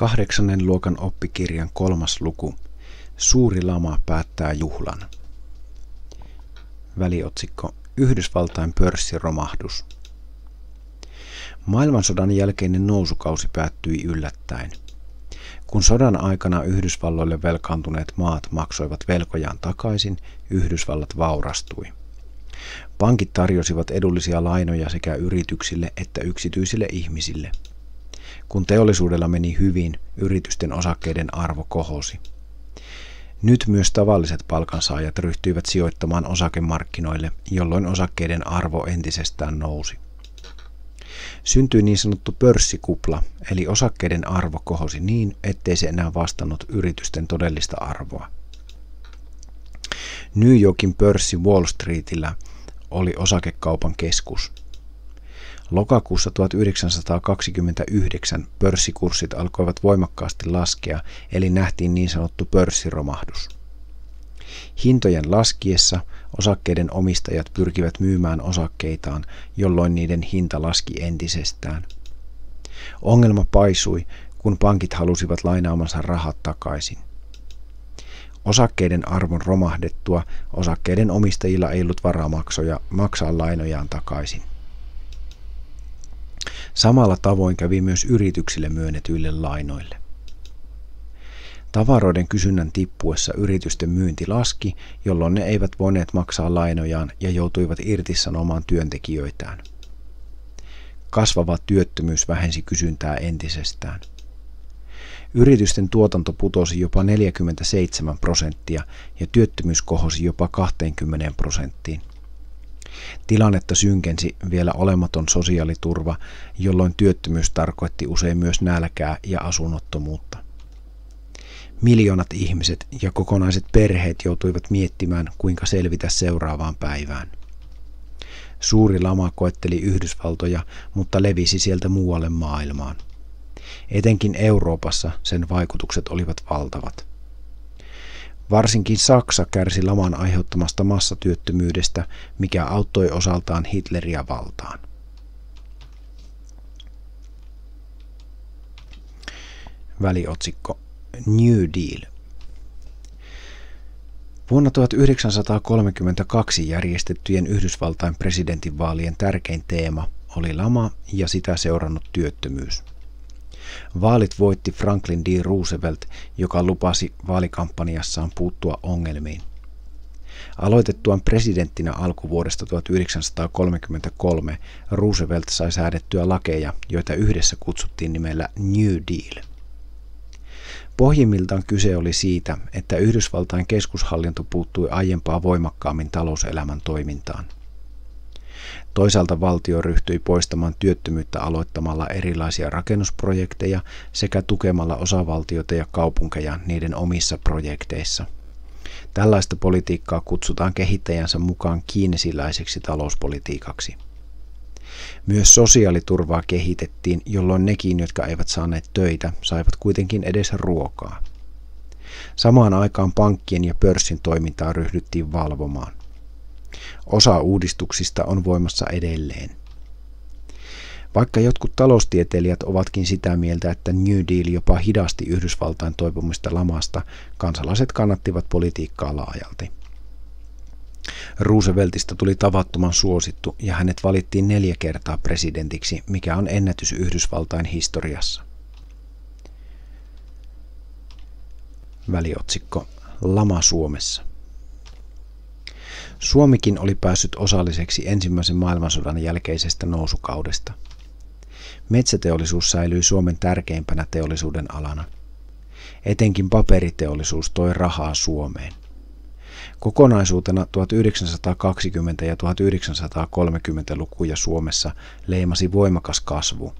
Kahdeksannen luokan oppikirjan kolmas luku. Suuri lama päättää juhlan. Väliotsikko. Yhdysvaltain pörssiromahdus. Maailmansodan jälkeinen nousukausi päättyi yllättäen. Kun sodan aikana Yhdysvalloille velkaantuneet maat maksoivat velkojaan takaisin, Yhdysvallat vaurastui. Pankit tarjosivat edullisia lainoja sekä yrityksille että yksityisille ihmisille – kun teollisuudella meni hyvin, yritysten osakkeiden arvo kohosi. Nyt myös tavalliset palkansaajat ryhtyivät sijoittamaan osakemarkkinoille, jolloin osakkeiden arvo entisestään nousi. Syntyi niin sanottu pörssikupla, eli osakkeiden arvo kohosi niin, ettei se enää vastannut yritysten todellista arvoa. New Yorkin pörssi Wall Streetillä oli osakekaupan keskus – Lokakuussa 1929 pörssikurssit alkoivat voimakkaasti laskea, eli nähtiin niin sanottu pörssiromahdus. Hintojen laskiessa osakkeiden omistajat pyrkivät myymään osakkeitaan, jolloin niiden hinta laski entisestään. Ongelma paisui, kun pankit halusivat lainaamansa rahat takaisin. Osakkeiden arvon romahdettua osakkeiden omistajilla ei ollut varamaksoja maksaa lainojaan takaisin. Samalla tavoin kävi myös yrityksille myönnetyille lainoille. Tavaroiden kysynnän tippuessa yritysten myynti laski, jolloin ne eivät voineet maksaa lainojaan ja joutuivat irtisanomaan työntekijöitään. Kasvava työttömyys vähensi kysyntää entisestään. Yritysten tuotanto putosi jopa 47 prosenttia ja työttömyys kohosi jopa 20 prosenttiin. Tilannetta synkensi vielä olematon sosiaaliturva, jolloin työttömyys tarkoitti usein myös nälkää ja asunnottomuutta. Miljoonat ihmiset ja kokonaiset perheet joutuivat miettimään, kuinka selvitä seuraavaan päivään. Suuri lama koetteli Yhdysvaltoja, mutta levisi sieltä muualle maailmaan. Etenkin Euroopassa sen vaikutukset olivat valtavat. Varsinkin Saksa kärsi laman aiheuttamasta massatyöttömyydestä, mikä auttoi osaltaan Hitleriä valtaan. Väliotsikko New Deal Vuonna 1932 järjestettyjen Yhdysvaltain presidentinvaalien tärkein teema oli lama ja sitä seurannut työttömyys. Vaalit voitti Franklin D. Roosevelt, joka lupasi vaalikampanjassaan puuttua ongelmiin. Aloitettuaan presidenttinä alkuvuodesta 1933 Roosevelt sai säädettyä lakeja, joita yhdessä kutsuttiin nimellä New Deal. Pohjimmiltaan kyse oli siitä, että Yhdysvaltain keskushallinto puuttui aiempaa voimakkaammin talouselämän toimintaan – Toisaalta valtio ryhtyi poistamaan työttömyyttä aloittamalla erilaisia rakennusprojekteja sekä tukemalla osavaltioita ja kaupunkeja niiden omissa projekteissa. Tällaista politiikkaa kutsutaan kehittäjänsä mukaan kiinesiläiseksi talouspolitiikaksi. Myös sosiaaliturvaa kehitettiin, jolloin nekin, jotka eivät saaneet töitä, saivat kuitenkin edes ruokaa. Samaan aikaan pankkien ja pörssin toimintaa ryhdyttiin valvomaan. Osa uudistuksista on voimassa edelleen. Vaikka jotkut taloustieteilijät ovatkin sitä mieltä, että New Deal jopa hidasti Yhdysvaltain toipumista lamasta, kansalaiset kannattivat politiikkaa laajalti. Rooseveltista tuli tavattoman suosittu ja hänet valittiin neljä kertaa presidentiksi, mikä on ennätys Yhdysvaltain historiassa. Väliotsikko Lama Suomessa. Suomikin oli päässyt osalliseksi ensimmäisen maailmansodan jälkeisestä nousukaudesta. Metsäteollisuus säilyi Suomen tärkeimpänä teollisuuden alana. Etenkin paperiteollisuus toi rahaa Suomeen. Kokonaisuutena 1920- ja 1930-lukuja Suomessa leimasi voimakas kasvu.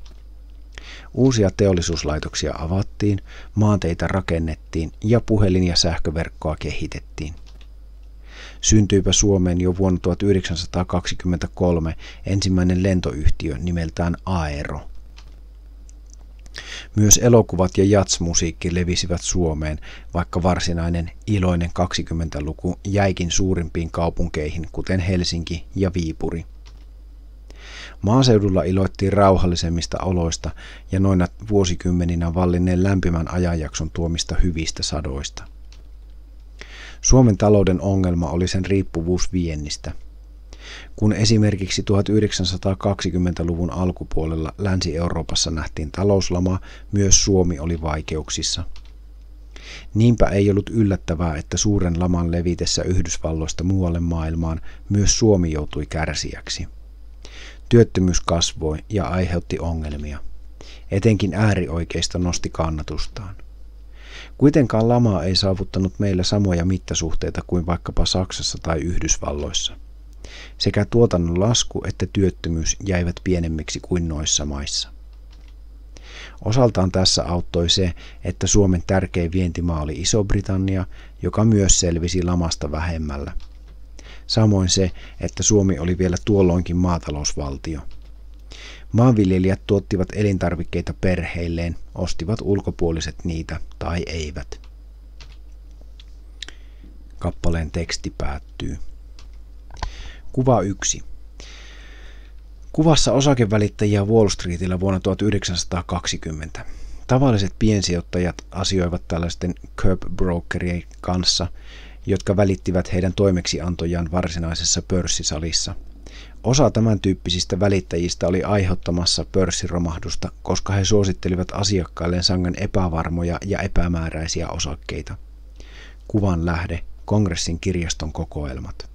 Uusia teollisuuslaitoksia avattiin, maanteita rakennettiin ja puhelin- ja sähköverkkoa kehitettiin syntyipä Suomeen jo vuonna 1923 ensimmäinen lentoyhtiö nimeltään Aero. Myös elokuvat ja jatsmusiikki levisivät Suomeen, vaikka varsinainen iloinen 20-luku jäikin suurimpiin kaupunkeihin, kuten Helsinki ja Viipuri. Maaseudulla iloittiin rauhallisemmista oloista ja noina vuosikymmeninä vallinneen lämpimän ajanjakson tuomista hyvistä sadoista. Suomen talouden ongelma oli sen riippuvuus viennistä. Kun esimerkiksi 1920-luvun alkupuolella Länsi-Euroopassa nähtiin talouslama, myös Suomi oli vaikeuksissa – Niinpä ei ollut yllättävää, että suuren laman levitessä Yhdysvalloista muualle maailmaan myös Suomi joutui kärsijäksi. Työttömyys kasvoi ja aiheutti ongelmia. Etenkin äärioikeista nosti kannatustaan. Kuitenkaan lama ei saavuttanut meillä samoja mittasuhteita kuin vaikkapa Saksassa tai Yhdysvalloissa. Sekä tuotannon lasku että työttömyys jäivät pienemmiksi kuin noissa maissa. Osaltaan tässä auttoi se, että Suomen tärkein vientimaa oli Iso-Britannia, joka myös selvisi lamasta vähemmällä. Samoin se, että Suomi oli vielä tuolloinkin maatalousvaltio. Maanviljelijät tuottivat elintarvikkeita perheilleen, ostivat ulkopuoliset niitä tai eivät. Kappaleen teksti päättyy. Kuva 1. Kuvassa osakevälittäjiä Wall Streetillä vuonna 1920. Tavalliset piensijoittajat asioivat tällaisten curb brokerien kanssa, jotka välittivät heidän toimeksiantojaan varsinaisessa pörssisalissa. Osa tämän tyyppisistä välittäjistä oli aiheuttamassa pörssiromahdusta, koska he suosittelivat asiakkailleen sangen epävarmoja ja epämääräisiä osakkeita. Kuvan lähde, kongressin kirjaston kokoelmat.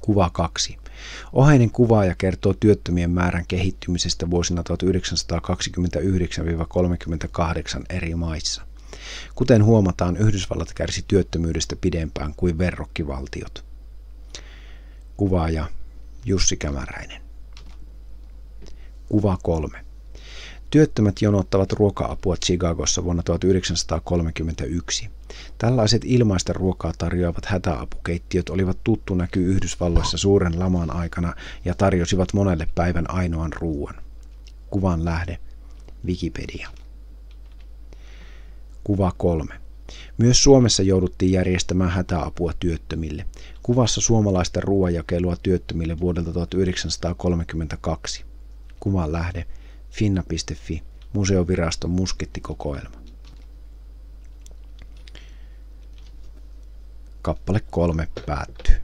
Kuva 2. Oheinen kuvaaja kertoo työttömien määrän kehittymisestä vuosina 1929-38 eri maissa. Kuten huomataan, Yhdysvallat kärsi työttömyydestä pidempään kuin verrokkivaltiot. Kuvaaja Jussi Kämäräinen. Kuva 3. Työttömät jonottavat ruoka-apua Chicagossa vuonna 1931. Tällaiset ilmaista ruokaa tarjoavat hätäapukeittiöt olivat tuttu näky Yhdysvalloissa suuren laman aikana ja tarjosivat monelle päivän ainoan ruoan. Kuvan lähde Wikipedia. Kuva 3. Myös Suomessa jouduttiin järjestämään hätäapua työttömille. Kuvassa suomalaista ruoanjakelua työttömille vuodelta 1932. Kuvan lähde finna.fi, museoviraston muskettikokoelma. Kappale kolme päättyy.